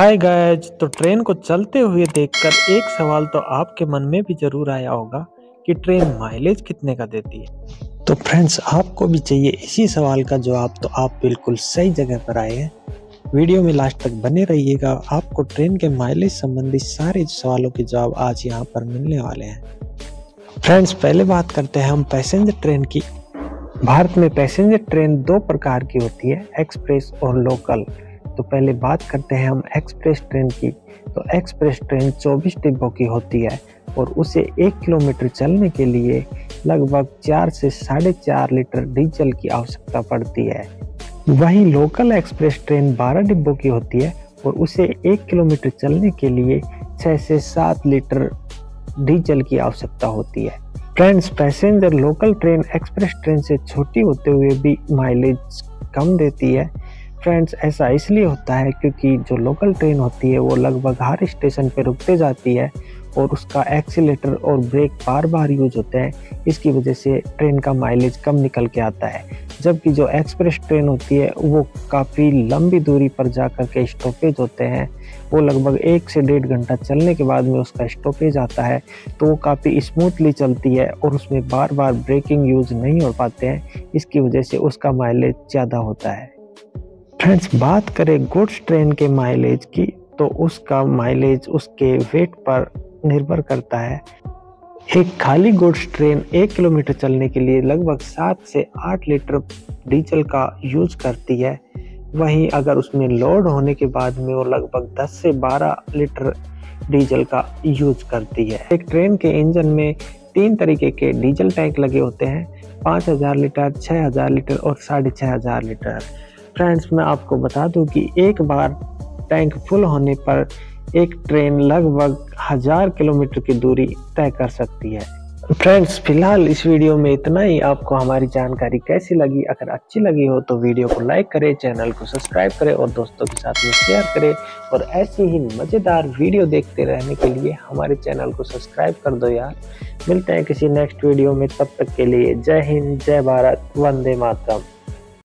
हाय guys तो train को चलते हुए देखकर एक सवाल तो आपके मन में भी ज़रूर आया होगा कि ट्रेन माइलेज कितने का देती है? तो फ्रेंड्स आपको भी चाहिए इसी सवाल का जवाब तो आप बिल्कुल सही जगह पर आए हैं। वीडियो में लास्ट तक बने रहिएगा। आपको ट्रेन के माइलेज संबंधी सारे सवालों के जवाब आज यहाँ पर मिलने वाले हैं। फ्रेंड्स पहले बात करते हैं हम पैसेंजर ट्रेन की। भारत में पैसेंजर ट्रेन दो प्रकार की होती है एक्सप्रेस और लोकल तो पहले बात करते हैं हम एक्सप्रेस ट्रेन की। तो एक्सप्रेस ट्रेन 24 डिब्बों की होती है और उसे एक किलोमीटर चलने के लिए लगभग चार से साढ़े चार लीटर डीजल की आवश्यकता पड़ती है। वहीं लोकल एक्सप्रेस ट्रेन 12 डिब्बों की होती है और उसे एक किलोमीटर चलने के लिए छः से सात लीटर डीजल की आवश्यकता होती है। Friends, passenger local train express train से छोटी होते हुए भी माइलेज कम देती है। फ्रेंड्स ऐसा इसलिए होता है क्योंकि जो लोकल ट्रेन होती है, वो लगभग हर स्टेशन पे रुकते जाती है और उसका एक्सीटर और ब्रेक बार बार यूज़ होते हैं। इसकी वजह से ट्रेन का माइलेज कम निकल के आता है। जबकि जो एक्सप्रेस ट्रेन होती है, वो काफ़ी लंबी दूरी पर जा कर के स्टॉपेज होते हैं। वो लगभग एक से डेढ़ घंटा चलने के बाद में उसका स्टॉपेज आता है तो वो काफ़ी स्मूथली चलती है और उसमें बार बार ब्रेकिंग यूज़ नहीं हो पाते हैं। इसकी वजह से उसका माइलेज ज़्यादा होता है। फ्रेंड्स बात करें गुड्स ट्रेन के माइलेज की तो उसका माइलेज उसके वेट पर निर्भर करता है। एक खाली गुड्स ट्रेन एक किलोमीटर चलने के लिए लगभग सात से आठ लीटर डीजल का यूज़ करती है। वहीं अगर उसमें लोड होने के बाद में वो लगभग 10 से 12 लीटर डीजल का यूज़ करती है। एक ट्रेन के इंजन में तीन तरीके के डीजल टैंक लगे होते हैं 5000 लीटर 6000 लीटर और साढ़े छः लीटर। फ्रेंड्स, मैं आपको बता दूँ कि एक बार टैंक फुल होने पर एक ट्रेन लगभग हज़ार किलोमीटर की दूरी तय कर सकती है। फ्रेंड्स, फ़िलहाल इस वीडियो में इतना ही। आपको हमारी जानकारी कैसी लगी? अगर अच्छी लगी हो तो वीडियो को लाइक करें, चैनल को सब्सक्राइब करें और दोस्तों के साथ में शेयर करें। और ऐसी ही मज़ेदार वीडियो देखते रहने के लिए हमारे चैनल को सब्सक्राइब कर दो यार। मिलते हैं किसी नेक्स्ट वीडियो में। तब तक के लिए जय हिंद, जय भारत, वंदे मातरम।